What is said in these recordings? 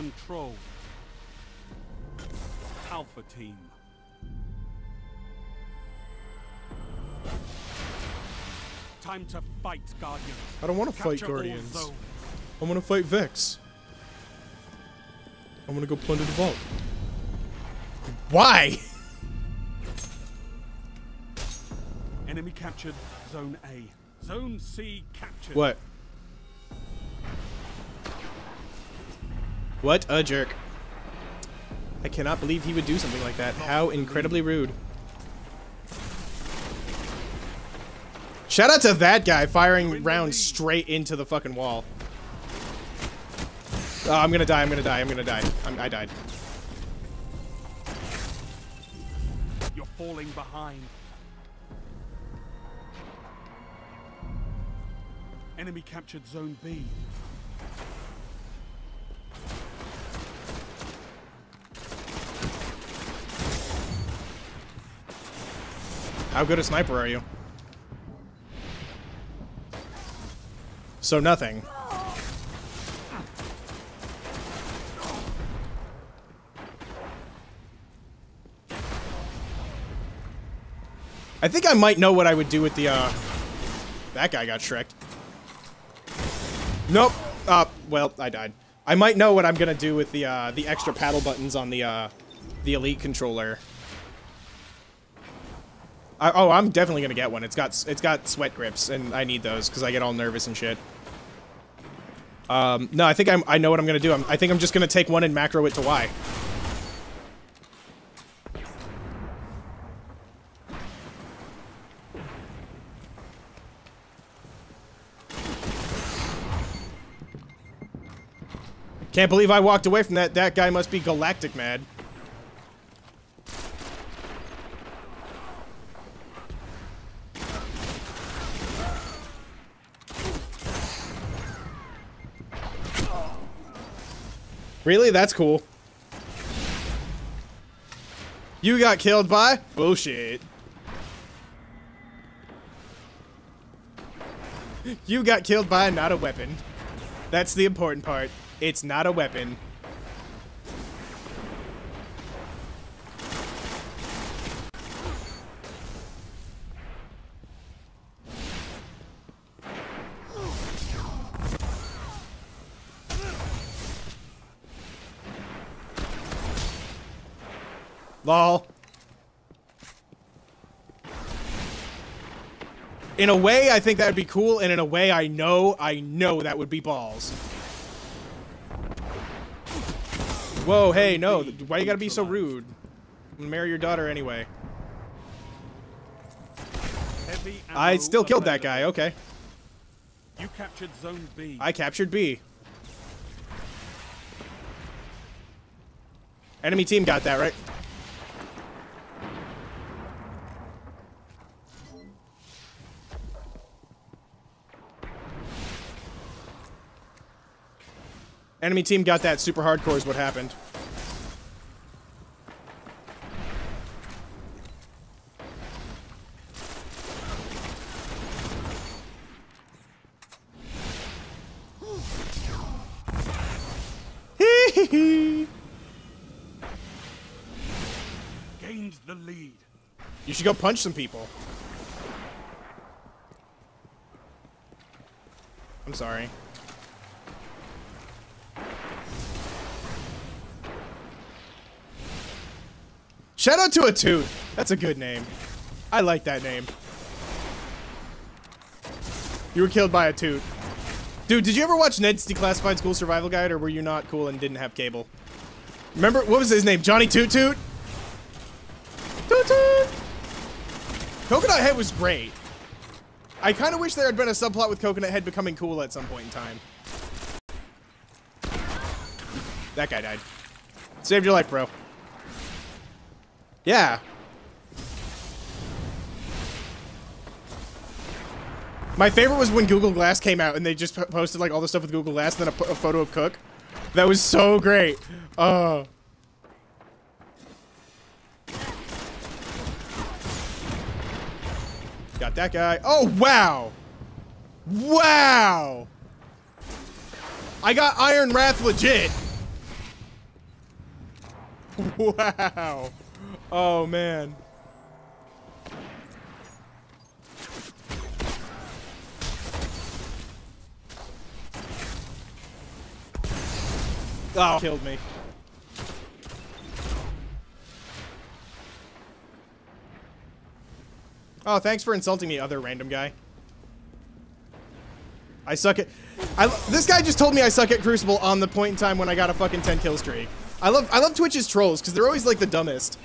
control. Alpha team. Time to fight, Guardians. I don't want to fight Guardians. zones. I want to fight Vex. I'm gonna go plunder the vault. Why? Enemy captured Zone A. Zone C captured. What? What a jerk. I cannot believe he would do something like that. How incredibly rude. Shout out to that guy firing rounds straight into the fucking wall. Oh, I'm gonna die, I'm gonna die, I'm gonna die. I'm, I died. You're falling behind. Enemy captured Zone B. How good a sniper are you? So nothing. I think I might know what I would do with the, uh... That guy got shreked. Nope. Uh, well, I died. I might know what I'm gonna do with the, uh, the extra paddle buttons on the, uh, the Elite controller. I, oh, I'm definitely gonna get one. It's got it's got sweat grips, and I need those because I get all nervous and shit. Um, no, I think I'm, I know what I'm gonna do. I'm, I think I'm just gonna take one and macro it to Y. Can't believe I walked away from that. That guy must be galactic mad. Really? That's cool. You got killed by? Bullshit. You got killed by not a weapon. That's the important part. It's not a weapon. Lol. In a way, I think that would be cool, and in a way, I know, I know that would be balls. Whoa, hey, no. Why you gotta be so rude? I'm gonna marry your daughter anyway. I still killed that guy, okay. You captured Zone B. I captured B. Enemy team got that, right? Enemy team got that super hardcore is what happened. Gained the lead. You should go punch some people. I'm sorry. Shout out to a toot. That's a good name. I like that name. You were killed by a toot. Dude, did you ever watch Ned's Declassified School Survival Guide, or were you not cool and didn't have cable? Remember, what was his name? Johnny Toot Toot? Toot Toot! Coconut Head was great. I kind of wish there had been a subplot with Coconut Head becoming cool at some point in time. That guy died. Saved your life, bro. Yeah. My favorite was when Google Glass came out and they just posted like all the stuff with Google Glass and then a, a photo of Cook. That was so great. Oh. Got that guy. Oh, wow. Wow. I got Iron Wrath legit. wow. Oh, man. Oh, killed me. Oh, thanks for insulting me, other random guy. I suck at... I, this guy just told me I suck at Crucible on the point in time when I got a fucking 10 kill streak. I love I love Twitch's trolls, because they're always, like, the dumbest.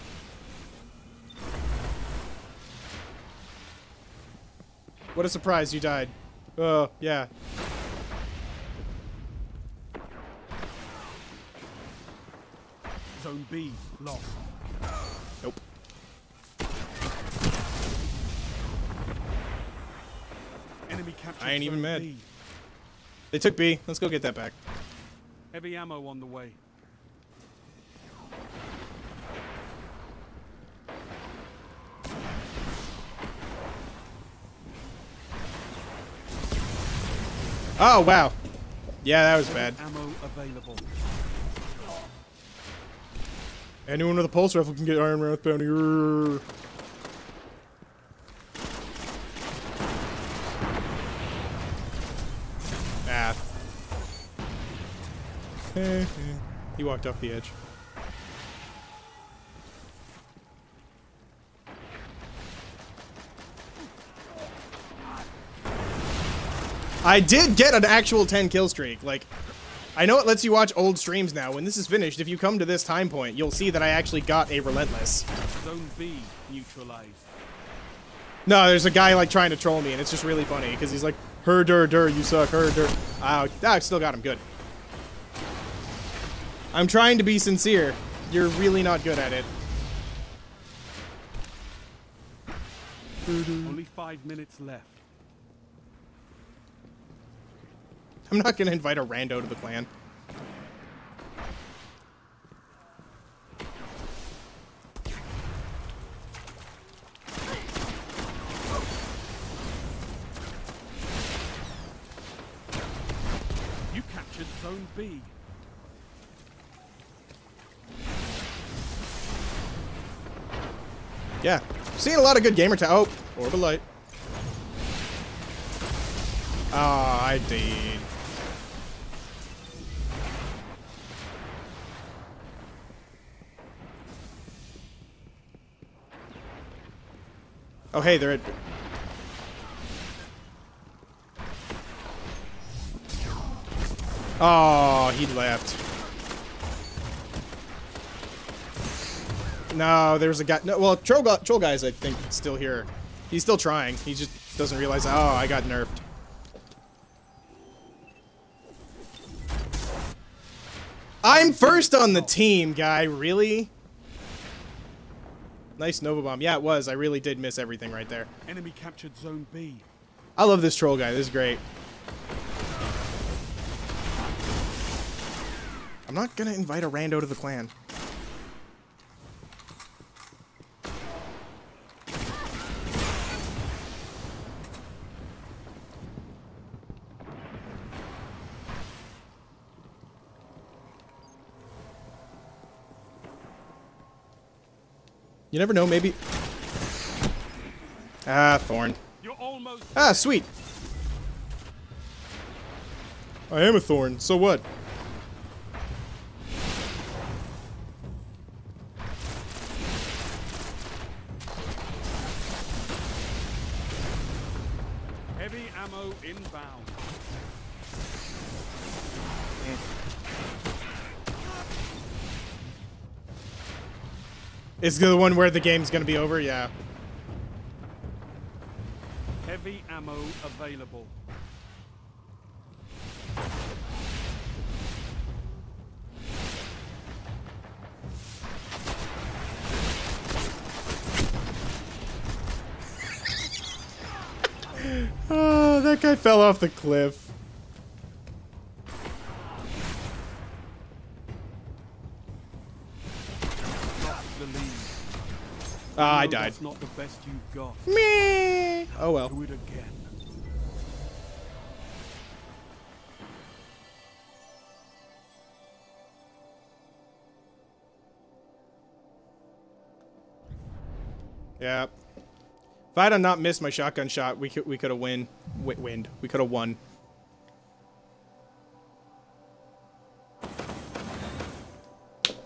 What a surprise, you died. Oh, yeah. Zone B lost. Nope. Enemy captured I ain't even mad. B. They took B. Let's go get that back. Heavy ammo on the way. Oh, wow. Yeah, that was bad. Ammo available. Anyone with a pulse rifle can get Iron Wrath Bounty. Urgh. Ah. he walked off the edge. I did get an actual 10 kill streak. Like, I know it lets you watch old streams now. When this is finished, if you come to this time point, you'll see that I actually got a relentless. Zone B neutralized. No, there's a guy like trying to troll me, and it's just really funny because he's like, "Her dur dur, you suck, her dur." Oh, ah, ah, I still got him good. I'm trying to be sincere. You're really not good at it. Only five minutes left. I'm not gonna invite a rando to the clan. You captured Zone B. Yeah, seeing a lot of good gamer time. Oh, orbital light. Ah, I did. Oh, hey, they're at. Oh, he left. No, there's a guy. No, well, troll, troll guy's I think still here. He's still trying. He just doesn't realize. Oh, I got nerfed. I'm first on the team, guy. Really? Nice Nova Bomb. Yeah, it was. I really did miss everything right there. Enemy captured Zone B. I love this troll guy. This is great. I'm not gonna invite a rando to the clan. You never know, maybe... Ah, Thorn. Ah, sweet. I am a thorn, so what? Is the one where the game's gonna be over? Yeah. Heavy ammo available. Oh, that guy fell off the cliff. Ah, I died. Not the best you've got. Me. Oh well. Do it again. Yeah. If I had not missed my shotgun shot, we could we could have win, win, win. We could have won.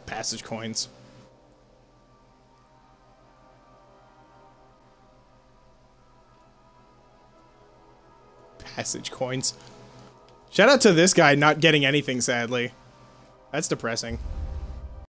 Passage coins. Passage coins. Shout out to this guy not getting anything, sadly. That's depressing.